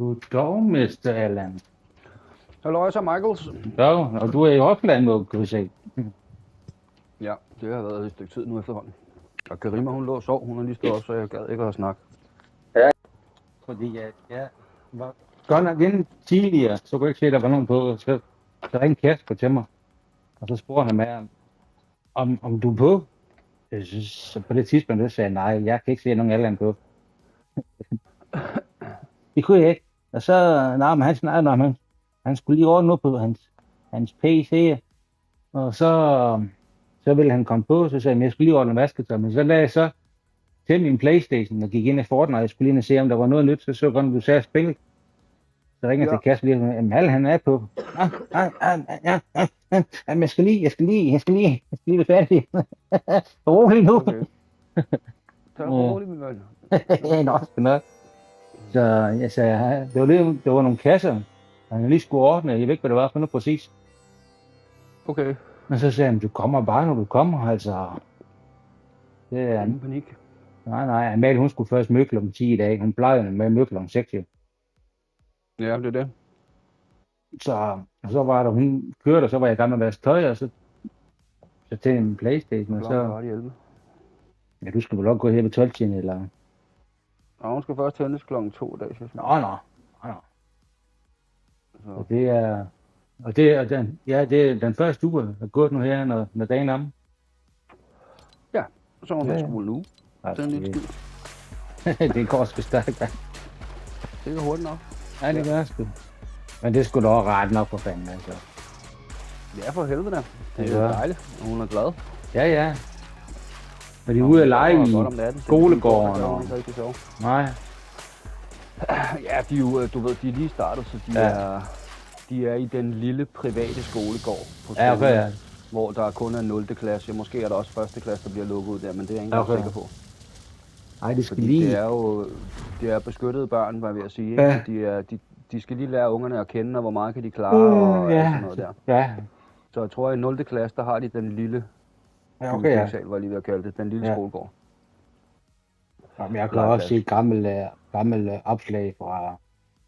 Goddag, Mr. Allan. Hallo, så Michaels. Ja, og du er i Opland, må du se. Ja, det har været et stykke tid nu efterhånden. Og Karima, hun lå og sov. Hun har lige stået op, så jeg gad ikke at snakke. Fordi jeg, jeg var godt nok inden tidligere, så kunne jeg ikke se, at der var nogen på. Så, så ringte Kasper til mig, og så spurgte han mig, om, om du er på. Jeg synes, så på det tidspunkt, der sagde jeg, nej, jeg kan ikke se nogen Allan på. det kunne jeg ikke. Og så, nej, men han snakkede om, han, han skulle lige ordne noget på hans, hans PC, og så, så ville han komme på, så sagde jeg, jeg skulle lige ordne vasketøj, men så lagde jeg så til min Playstation og gik ind i Fortnite, og jeg skulle lige ind og se, om der var noget nyt, så så godt, du sagde at spille. Så ringer jeg Ja. til Kasper lige, jamen Hal, han er på. Ja, ja, ja, ja, ja, ja, jamen, jeg skal lige, jeg skal lige, jeg skal lige, jeg skal lige være færdig. Rolig nu. Okay. Det roligt, min ven. Nå, sgu nok. Så jeg sagde, ja, det var, lige, det var nogle kasser, han lige skulle ordne. Jeg ved ikke, hvad det var for noget præcis. Okay, Men så sagde han, du kommer bare, når du kommer, altså. Det er, ingen panik. nej, nej, Amalie, hun skulle først møde klokken 10 i dag. Hun plejede med at møde klokken 6. jo. Ja, det er det. Så, og så var der, hun kørte, og så var jeg i gang med at vaske tøj, og så, så til en Playstation, og så, var de 11. ja, du skal vel nok gå her ved 12 tiden, eller? Og hun skal først tændes klokken 2 i dag, synes jeg. Nå, nå, nå, nå. Så. Og det er, og det er den, ja, det er den første uge, der er gået nu her, når, når dagen er om. Så har hun Ja, ja, ja. skole nu. Altså, Den er lidt det, skid. det går sgu stærkt. hva'? Det er hurtigt nok. Ja, det gør sgu. Men det skulle da også ret nok for fanden, altså. Ja, for helvede da. Det Det er jo dejligt, og hun er glad. Ja, ja. Men de er ude at lege i skolegården Det er og... Nej, Ja, de er jo, øh, du ved, de er lige startet, så de, Ja. ja. er, de er i den lille private skolegård på ja, skolen, okay, ja. hvor der kun er 0. klasse. Ja, måske er der også 1. klasse, der bliver lukket ud der, men det er jeg ikke Okay. sikker på. Ej, det skal Fordi lige... det er jo det er beskyttede børn, var jeg ved at sige. Ja. Ikke? Så De, er, de, de skal lige lære ungerne at kende, og hvor meget kan de klare, Uh, og ja. sådan noget der. Ja, Så jeg tror, at i 0. klasse, der har de den lille ja okay, ja. sal, var jeg lige ved at kalde det, den lille Ja. ja. skolegård. Jamen, jeg kan også se et gammelt, uh, gammelt uh, opslag fra,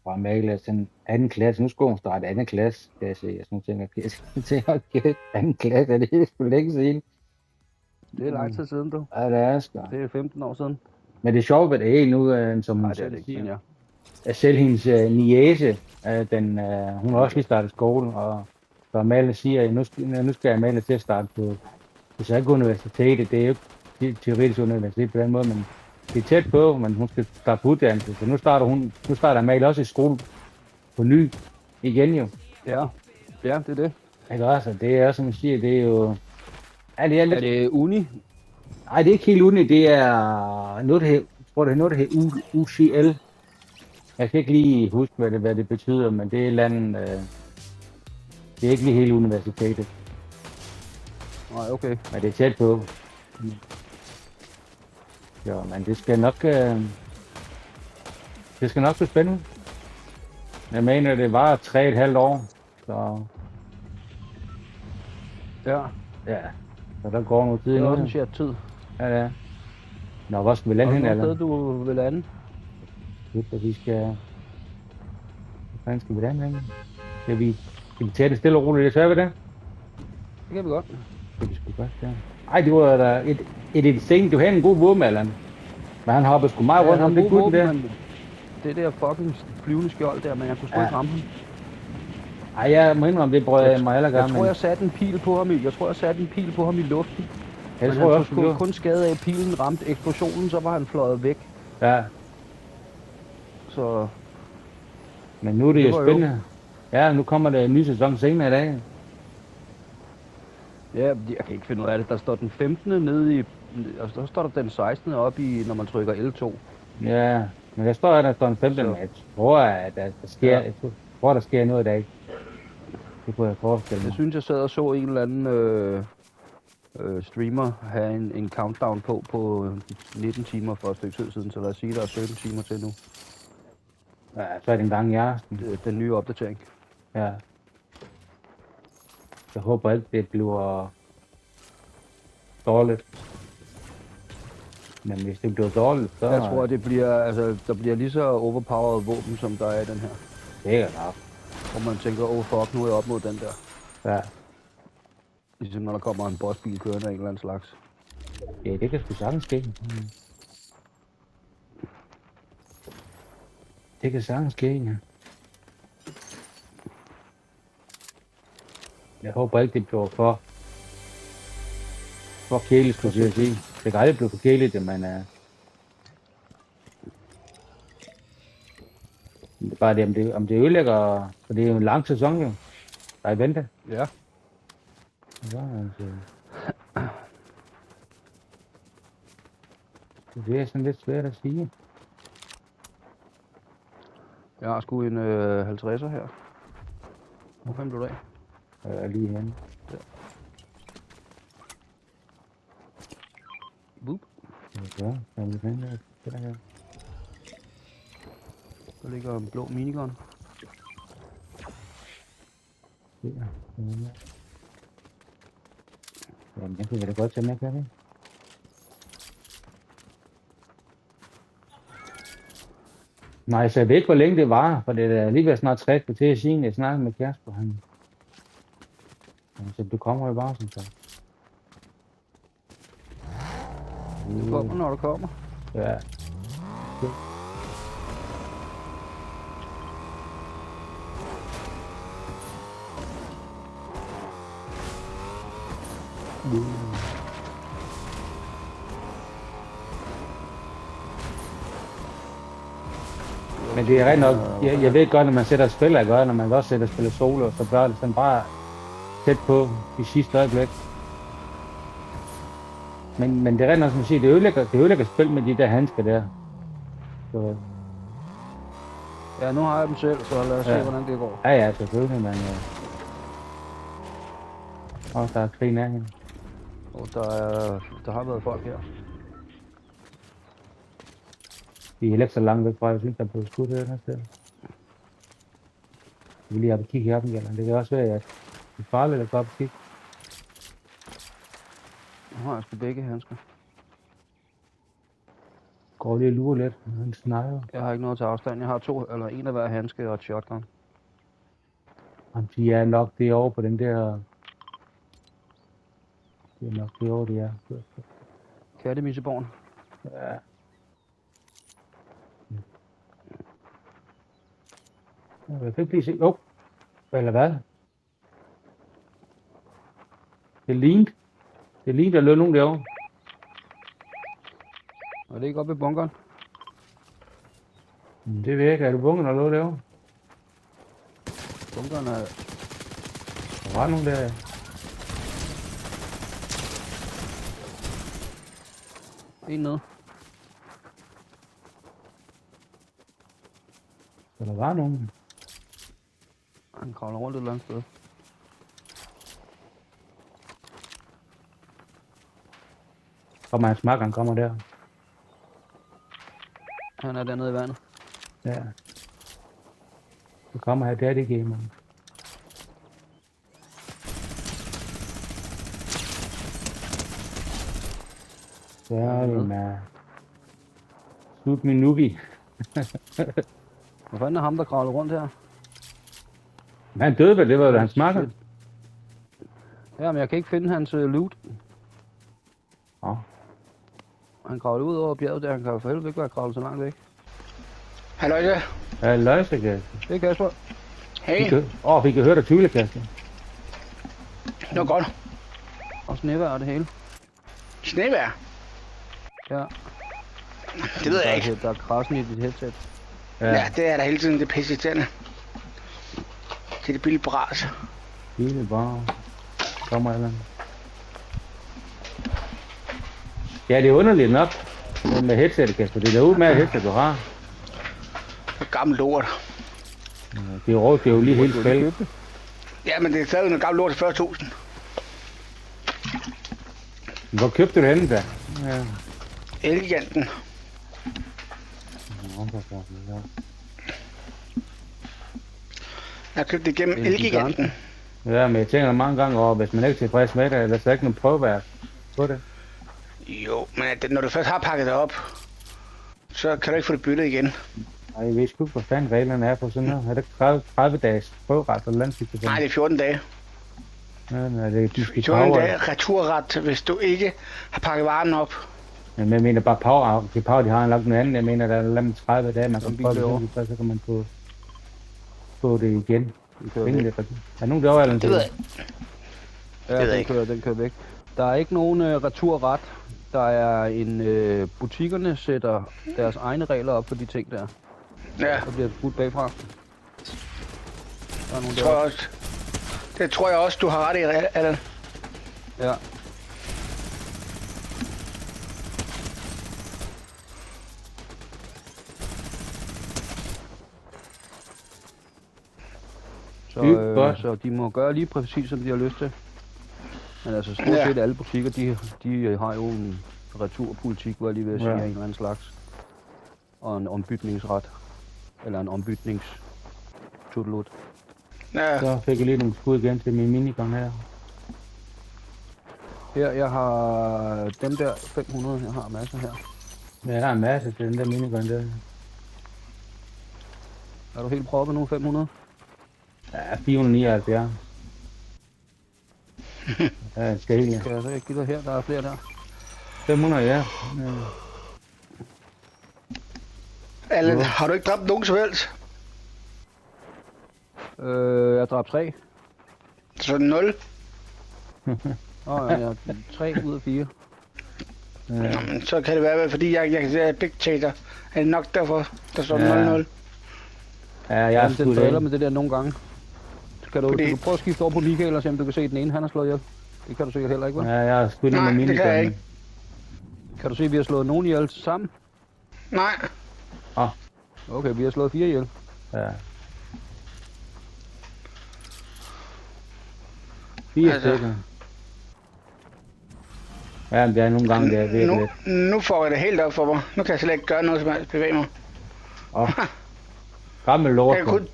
fra Amalie, sådan anden klasse. Nu skulle hun starte anden klasse, kan jeg se. Jeg sådan tænker, jeg skal til at gætte anden klasse, er det er sgu længe siden. Det er lang tid siden, du. Ja, det er sgu. Det er 15 år siden. Men det er sjovt, hvad det er nu, uh, som hun Nej, det er det ikke, siger. ja. at selv hendes uh, niece, uh, den, uh, hun har også lige startet skole, og så Amalie siger, at nu skal, nu skal Amalie til at starte på, på Salk Universitetet. Det er jo ikke te- teoretisk universitet på den måde, men det er tæt på, men hun skal starte på uddannelse. Så nu starter, hun, nu starter Amalie også i skole på ny igen jo. Ja, ja det er det. Ikke også? Det er som man siger, det er jo... Ja, det er lidt... Er det uni? Nej, det er ikke helt uni, det er noget, der hedder, jeg tror, det er noget, der hedder U- UCL. Jeg kan ikke lige huske, hvad det, hvad det betyder, men det er et eller andet, øh, det er ikke lige hele universitetet, Nej, okay. men det er tæt på. Jo, men det skal nok, øh, det skal nok blive spændende. Jeg mener, det var tre et halvt år, så Ja, ja, så der går noget tid det er også en tid. Ja, er. Nå, hvor skal vi lande hen, eller? sted, du vil lande? At vi skal... Hvad fanden skal vi lande henne? Skal vi, skal vi tage det stille og roligt? Det tør vi det? Det kan vi godt. Det kan vi sgu godt, ja. Ej, det var da et, et, et ting. Du havde en god våben, Allan. Men han hoppede sgu meget rundt, ham det gutten der. det der fucking flyvende skjold der, men jeg kunne sgu Ja. ikke ramme ham. Ej, jeg må indrømme, det brød jeg mig heller Jeg tror, jeg satte en pil på ham i, jeg tror, jeg satte en pil på ham i luften. jeg men tror jeg han også, du sgu gjorde. kun skade af, at pilen ramte eksplosionen, så var han fløjet væk. Ja, Så men nu er det, Det jo var jo- spændende. Ja, nu kommer der en ny sæson senere i dag. ja, jeg kan ikke finde ud af det. Der står den 15. nede i, og så står der den 16. op i, når man trykker L2. Ja, men der står, at der står en 15 Så- match. Jeg tror, at der, der sker, Ja. jeg tror, der sker noget i dag. Det kunne jeg forestille mig. Jeg synes, jeg sad og så en eller anden, øh, øh, streamer have en, en countdown på på øh, 19 timer for et stykke tid siden, så lad os sige, der er 17 timer til nu. Ja, så er det en gang i aften. Det, den nye opdatering. Ja. Jeg håber ikke, det bliver dårligt. Men hvis det bliver dårligt, så Jeg tror, det bliver, altså, der bliver lige så overpowered våben, som der er i den her. sikkert nok. Hvor man tænker, oh fuck, nu er jeg op mod den der. Ja. Ligesom når der kommer en bossbil kørende af en eller anden slags. ja, det kan sgu sagtens ske. Mm. Det kan sagtens ske, ja. Jeg håber ikke, det bliver for for kedeligt, skulle jeg sige. Kedeligt, det man er... Men Det er bare det, om det, om det ødelægger... For det er jo en lang sæson, jo. Der er i vente. Ja. Ja, altså. Det er sådan lidt svært at sige. Jeg har sgu en øh, 50'er her. Hvor fanden blev du af? Øh, lige hen. Ja, jeg vil finde det. Der her. Der ligger en blå minigun. Der. Ja. Jamen, jeg kan da godt tage med, kan det? Nej, så jeg ved ikke, hvor længe det var, for det er lige ved snart 60 på til siden, jeg snakkede med Kasper, han... Så du kommer jo bare, som sagt. Du kommer, når du kommer. Ja. Men det er rent nok, jeg, jeg ved godt, når man sætter spil, jeg gør, når man også sætter spiller solo, så bør det sådan bare tæt på de sidste øjeblik. Men, men det er rent nok, som siger, det ødelægger, det ødelægger spil med de der handsker der. Så, Ja, nu har jeg dem selv, så lad os Ja. se, hvordan det går. ja, ja, selvfølgelig, men... Øh, og der er krig nær hende. Og der, er, der har været folk her. Vi er heller ikke så langt væk fra, jeg synes, der er blevet skudt her der sted. Vi vil lige op og kigge op igen, det kan også være, at det er farligt at gå op og kigge. Nu har jeg sgu begge handsker. Går lige og lurer lidt, han snakker. Jeg har ikke noget til afstand. Jeg har to, eller en af hver handske og et shotgun. Jamen, de er nok derovre på den der... Det er nok derovre, de er. Kattemisseborn. Ja. Jeg fik lige se... Jo. Eller hvad? Det lignede. Det lignede, der lød nogen derovre. Og det er ikke oppe i bunkeren. Men Det ved jeg ikke. Er du bunken, der lå derovre? Bunkeren er... Der var nogen der. En nede. Så der var nogen. Han kravler rundt et eller andet sted. Kommer hans makker, han kommer der. Han er dernede i vandet. Ja. Så kommer her gamer. Så er det med... Slut min nubi. Hvor fanden er ham, der kravler rundt her? Han døde vel, det var jo hans makker. Shit. Ja, men jeg kan ikke finde hans uh, loot. Han kravler ud over bjerget der. Han kan for helvede ikke være kravlet så langt væk. Halløj der. Ja, løjsekasse. Det er Kasper. Hey, Åh, oh, vi kan høre dig tvivle, Kasse. det var godt. Og snevejr og det hele. Snevær. Ja. Det ved der, jeg ikke. er- Der er krassen i dit headset. Ja, Ja, det er der hele tiden. Det er pisse irriterende. Det er det billige bras. hele bare. Kommer eller andet. Ja, det er underligt nok. Det med headset, Kasper. Det er derude med headset, du har. Det gammel lort. Ja, Det er jo, det er jo lige helt spil. Ja, men det er stadig noget gammelt lort til 40.000. Hvor købte du henne, da? Ja. Elgiganten. Jeg købte det gennem Elgiganten. Ja, men jeg tænker mange gange over, hvis man ikke er tilfreds med det, eller så er ikke noget prøveværk på det. Jo, men at det- når du først har pakket det op, så kan du ikke få det byttet igen. Ej, jeg ved sgu ikke, hvor fanden reglerne er på sådan noget. Er det 30, 30 dages prøveret eller landskiftet? Nej, det er 14 dage. Ja, nej, det er de skal 14 power. dage returret, hvis du ikke har pakket varen op. Men jeg mener bare power, de power, de har lagt noget andet. Jeg mener, der er lavet 30 dage, man kan prøve det, derovre. så, så kan man få, få det igen. Penge væk. lidt. Er nogen derovre eller Det ved jeg. Ja, den kører, den kører væk. Der er ikke nogen øh, returret. Der er en... Øh, butikkerne sætter deres egne regler op for de ting der. Ja, Så bliver det budt bagfra. Der er nogen det tror jeg der. også. Det tror jeg også, du har ret i, Allan. Ja. Så, øh, så de må gøre lige præcis, som de har lyst til. Men altså stort Ja. set alle butikker, de, de har jo en returpolitik, hvor jeg lige vil sige, Ja. en eller anden slags. Og en ombytningsret. Eller en ombytnings... Tudelut. Ja, Så fik jeg lige nogle skud igen til min minigun her. Her, jeg har dem der 500, jeg har masser her. Ja, der er en masse til den der minigun der. Er du helt proppet nu, 500? Ja, 479. ja, skal helt. Kan jeg så ikke give dig her? Der er flere der. 500, ja. ja. Allan, Jo. har du ikke dræbt nogen som helst? Øh, jeg dræbte tre. Så er det 0. Åh, ja, jeg har tre ud af fire. ja. Nå, men så kan det være, fordi jeg, jeg kan se, at dictator er det nok derfor, der står Ja. 0-0. Ja, jeg har Jamen, den af. med det der nogle gange. Kan du, Fordi- kan du prøve at skifte over på Michael og se, om du kan se, at den ene han har slået ihjel? Det kan du sikkert heller ikke, vel? Ja, jeg har skudt Nej, med det kan jeg minigun. ikke. Kan du se, at vi har slået nogen ihjel sammen? Nej, Okay, vi har slået fire ihjel. Ja. Fire Altså. stykker. Ja, men det er nogle gange, det er virkelig nu, lidt. nu får jeg det helt op for mig. Nu kan jeg slet ikke gøre noget, som helst bevæge mig. Åh, gammel lort. Jeg kan kun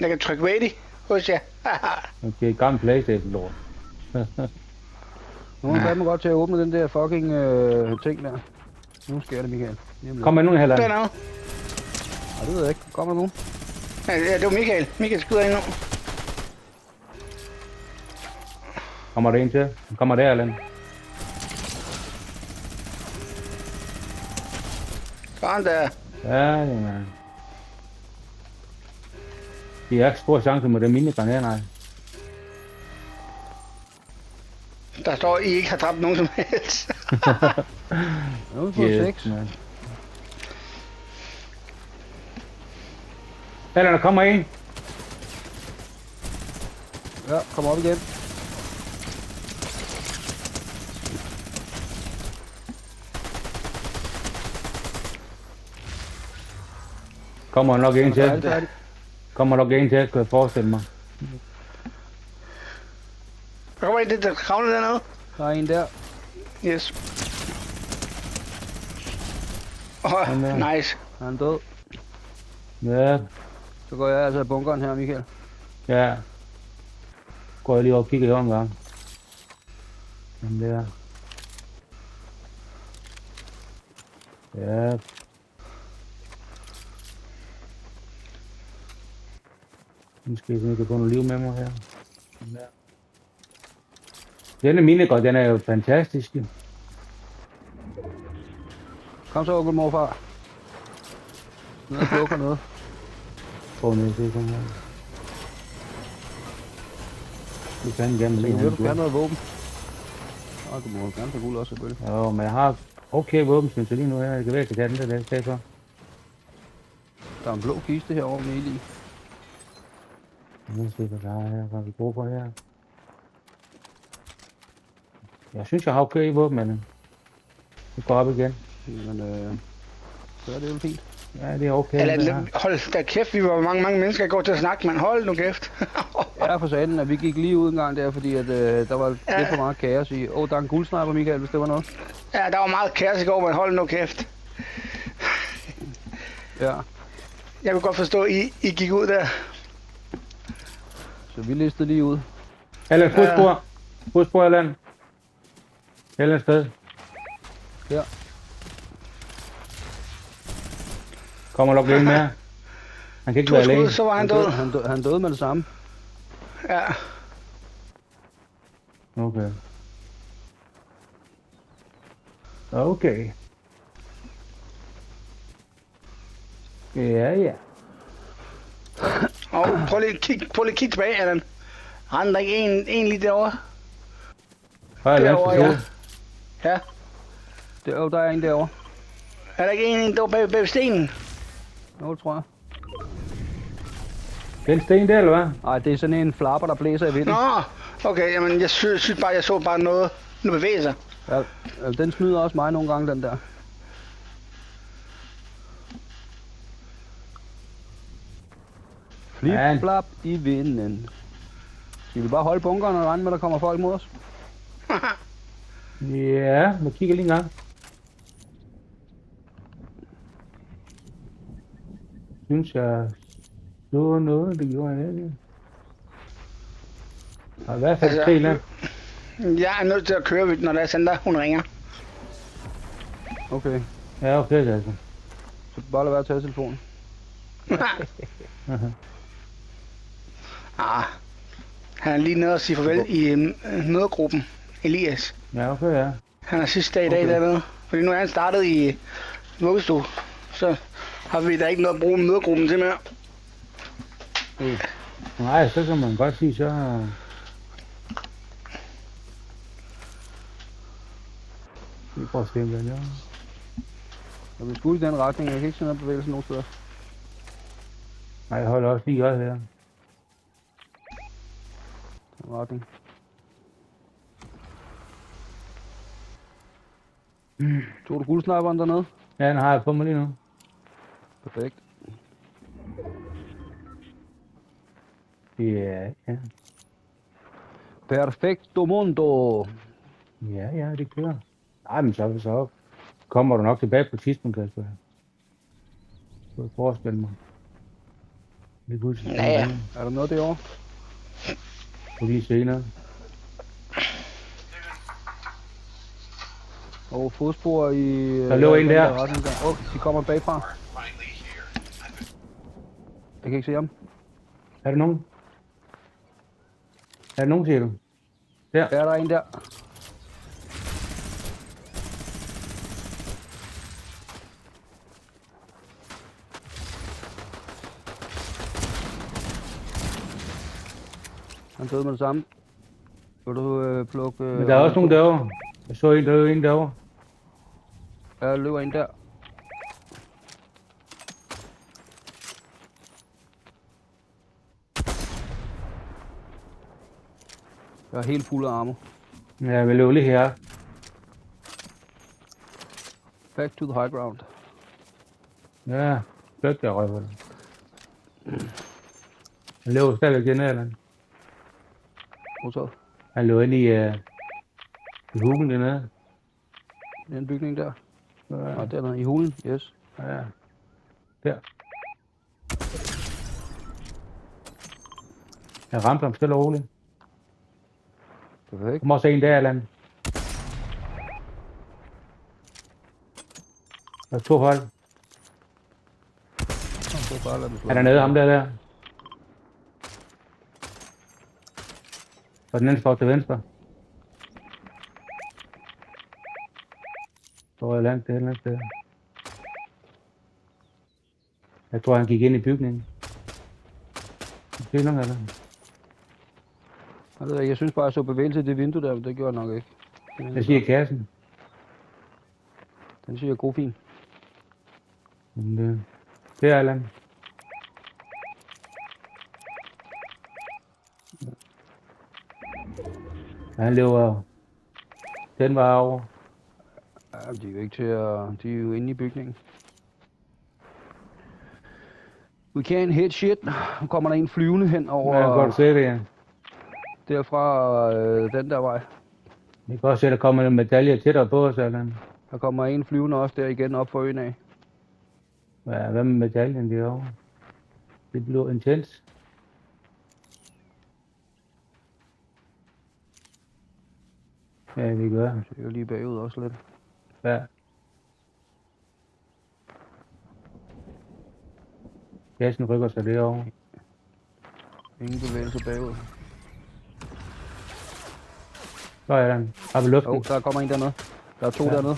jeg kan trykke ready hos jer. Okay, gammel Playstation lort. Nu er man godt til at åbne den der fucking øh, ting der. Nu sker det, Michael. Lidt. Kom med nogen her Den er Ej, det ved jeg ikke. Kommer nu? ja, ja, det var Michael. Michael skyder ind nu. Kommer der en til? Kommer der, Allan? Sådan der. Ja, jamen. De har ikke stor chance mod den minigun her, nej. Der står, I ikke har dræbt nogen som helst. Nu har vi fået seks. man. Allan, der kommer en. Ja, kom op igen. Kommer nok en til. Kommer nok en til, kan jeg forestille mig. Der kommer en, der- der kravler dernede. Der er en der. Yes. Åh, Han er- oh, nice. Han er død. Ja, Så går jeg altså i bunkeren her, Michael. ja. Går jeg lige over og kigger i en gang. Den der. Ja. Nu skal jeg få noget liv med mig her. Den der. Denne minigun, den er jo fantastisk. Kom så, onkel morfar. Ned og plukker noget. Prøv nu at se sådan her. Du kan gerne Så vil have du gerne noget våben? Nå, du må gerne få guld også, selvfølgelig. Jo, men jeg har okay våben, lige nu her. Jeg kan være, at jeg tage den der, der stedet for. Der er en blå kiste herovre med i. Nu skal vi se, hvad der er her. Hvad vi brug for her? Jeg synes, jeg har okay våben, men det går op igen. Men øh, så er det jo fint. Ja, det er okay. Eller, det hold da kæft, vi var mange, mange mennesker, der går til at snakke, men hold nu kæft. Ja, for satan, at vi gik lige ud en gang der, fordi at, øh, der var Ja. lidt for meget kaos i. Åh, oh, der er en guldsniper, Michael, hvis det var noget. ja, der var meget kaos i går, men hold nu kæft. Ja, Jeg kunne godt forstå, at I, I gik ud der. så vi listede lige ud. Allan, fodspor. Fodspor, Allan. Allan sted. Ja. Kommer nok lidt mere. Han kan ikke To være skud, alene. så var han Han død. døde, han, døde, han døde med det samme. Ja. Okay. Okay. Ja, ja. Og prøv lige at kigge, prøv lige at kigge tilbage, Allan. Render der ikke en, en lige derovre? Bare Allan Derovre, ja. Ja. Der, oh, der er en derovre. Er der ikke en, en derovre bag, bag stenen? Jo, tror jeg. Den sten der, eller hvad? Nej, det er sådan en flapper, der blæser i vinden. Nå, okay, jamen jeg sy- synes bare, jeg så bare noget, nu bevæge sig. Ja, øh, den snyder også mig nogle gange, den der. Flip, Ja. flap i vinden. Skal vi bare holde bunkeren og regne med, at der kommer folk mod os? Ja, nu kigger lige en gang. Synes jeg så noget, det gjorde jeg ikke. Og i hvert fald Altså, tre land. Jeg er nødt til at køre, når der er Sandra, hun ringer. Okay, Ja, okay, altså. så bare lad være at tage telefonen. ah, han er lige nede og sige farvel i øh, mødergruppen. Elias. Ja, okay, ja. Han er sidste dag i dag Okay. dernede. Fordi nu er han startet i vuggestue. Så har vi da ikke noget at bruge mødergruppen til mere. Nej, så kan man godt sige, så... Vi prøver at se, hvad det er. Og vi skulle i den retning, jeg kan ikke se noget bevægelse nogen steder. Nej, jeg holder også lige øjet her. Den retning. Tog du guldsniperen dernede? Ja, den har jeg på mig lige nu. Perfekt. Ja, ja. Perfecto mundo. Ja, ja, det kører. Nej, men så, så kommer du nok tilbage på et tidspunkt, Kasper. Du kan forestille mig. Det kunne Ja, ja. Er der noget derovre? Du lige senere. Og fodspor i... øh, Der lå en der. Åh, oh, de kommer bagfra. Jeg kan ikke se ham. Er der nogen? Er der nogen, siger du? Ja, der er en der. Han døde med det samme. Vil du øh, plukke... Øh, Men der er også nogen derovre. Jeg så en, der er en derovre. Der løber en der. Jeg er helt fuld af armor. Ja, jeg vil løbe lige her. Back to the high ground. Ja, fløjt der røver. Han løber stadigvæk dernede, eller? Modtaget. Han løber ind i, uh, i hulen dernede. Den bygning der. Ja, Og dernede i hulen. Yes. ja. Der. Jeg ramte ham stille og roligt. Perfekt. Der må også en der, Allan. Der er to hold. Han er nede, ham der der. Og den anden står til venstre. Så er jeg langt det andet sted. Jeg tror, han gik ind i bygningen. Det er nok, eller? Jeg, ved ikke, jeg synes bare, jeg så bevægelse i det vindue der, men det gjorde jeg nok ikke. Jeg siger kassen. Den synes jeg er god fin. Men det, det er Allan. Han løber den var over. Ja, de er jo ikke til at... De er jo inde i bygningen. We can't hit shit. Nu kommer der en flyvende hen over Ja, godt se det, ja. derfra øh, den der vej. Det kan også se, at der kommer en medalje tættere på os, eller. Der kommer en flyvende også der igen op for øen af. Hvad, hvad med medaljen derovre? Det bliver intens. Ja, vi gør. Så jeg lige bagud også lidt. Ja. Gassen rykker sig derovre. Ingen bevægelse bagud. Så er den. Op i luften. Oh, der kommer en dernede. Der er to ja. dernede.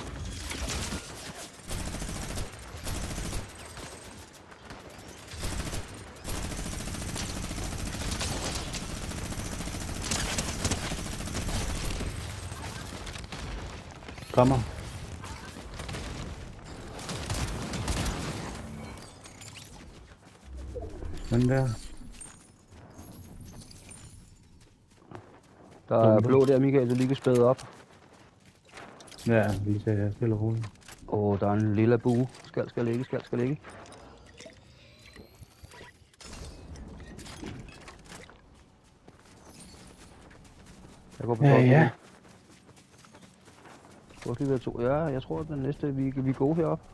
Kommer. Den der. Der er blå der, Michael, du lige kan spæde op. Ja, vi ser stille og roligt. Åh, oh, der er en lille bue. Skal, skal ligge, skal, skal ligge. Jeg går på Ja, ja. Kunne også lige være to. Ja, jeg tror, at den næste, vi, vi er gode heroppe.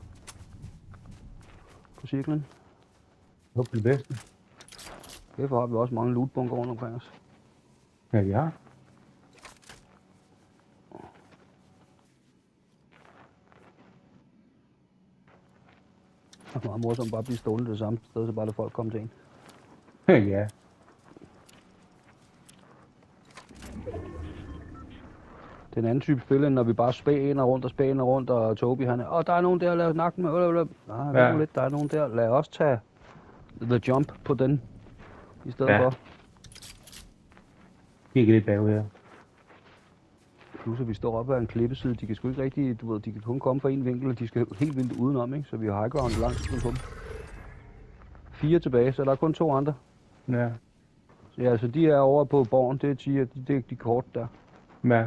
På cirklen. Håber det bedste. Derfor har vi også mange lootbunker rundt omkring os. Ja, vi har. Det er meget morsomt bare at blive stående det samme sted, så bare det folk kommer til en. ja. Det er en anden type spil, end når vi bare spæner rundt og spæner rundt, og Toby han er, åh, der er nogen der, lad os nakke med, øh, øh. Nej, ja. lidt, der er nogen der, lad os tage the jump på den, i stedet Ja. for. Kigge lidt bagud her. Plus at vi står oppe ad en klippeside, de kan sgu ikke rigtig, du ved, de kan kun komme fra en vinkel, og de skal helt vildt udenom, ikke? Så vi har high ground langt på dem. Fire tilbage, så der er kun to andre. Ja. Så ja, altså de er over på borgen, det er 10, det det er de kort der. Ja.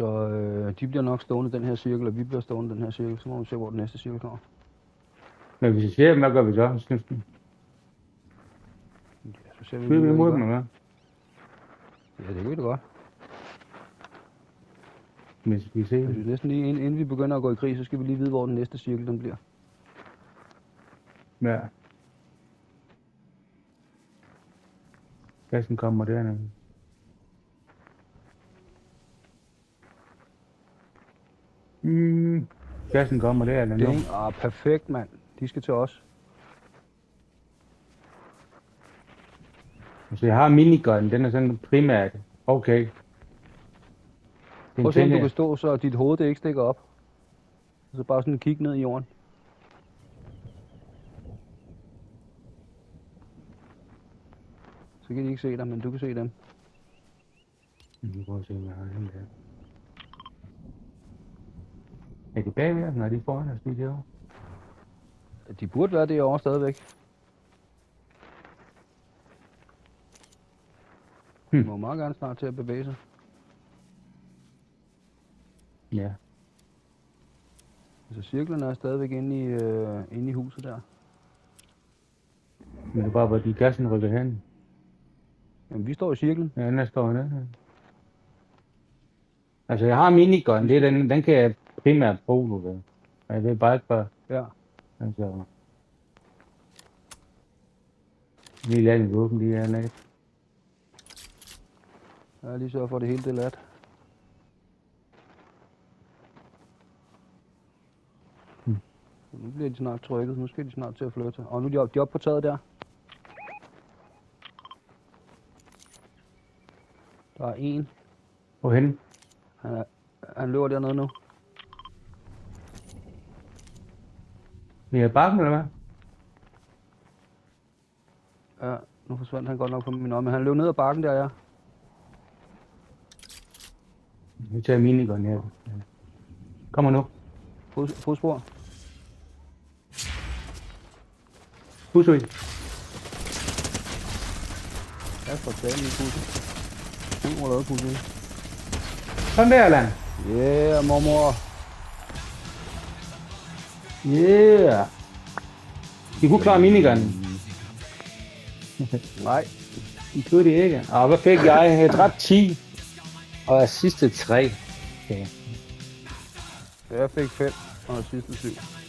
Så øh, de bliver nok stående den her cirkel, og vi bliver stående den her cirkel. Så må vi se, hvor den næste cirkel kommer. Men hvis vi ser dem, hvad gør vi så? Du? Ja, så ser vi, Skyder vi imod dem, eller? Ja, det kan vi da godt. Hvis vi ser Jeg synes næsten lige, inden, inden vi begynder at gå i krig, så skal vi lige vide, hvor den næste cirkel den bliver. Ja. Gassen kommer der Mm, gassen kommer der eller nu. Ah, perfekt, mand. De skal til os. Så jeg har minigun, den er sådan primært okay. Den Prøv at se, om du kan stå, så dit hoved det ikke stikker op. Så bare sådan kig ned i jorden. Så kan de ikke se dig, men du kan se dem. Vi prøver at se, hvad jeg har den der. Er de bagved os, når de er foran os lige derovre? De burde være derovre stadigvæk. De Hmm. må meget gerne snart til at bevæge sig. Ja. Altså cirklen er stadigvæk inde i, øh, inde i huset der. Men det er bare, hvor de gassen rykker hen. Jamen vi står i cirklen. Ja, den står nede her. Altså, jeg har minigun, det er den, den kan jeg primært du ved. Men Jeg ved bare hvad, Ja. altså... Lige lade min våben lige hernede. Jeg har lige sørget for, at det hele det er ladt. Hmm. Nu bliver de snart trykket. Nu skal de snart til at flytte. Og nu er de oppe, de er oppe på taget der. Der er en. Hvorhen? Han, er, han løber dernede nu. Vi er bakken, eller hvad? Ja, nu forsvandt han godt nok fra min øje, men han løb ned ad bakken der, ja. Vi tager minigun her. Ja. Kommer nu. Fod, fodspor. Hus ud. Ja, for satan i pusse. Nu må lavet pusse. Sådan der, Allan. Yeah, mormor. Yeah. De kunne klare minigun. Nej, De kunne det ikke. Og hvad fik jeg? Jeg dræbt 10. Og sidste 3. Okay. jeg fik 5 og sidste 7. Ja.